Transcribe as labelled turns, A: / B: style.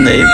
A: नहीं।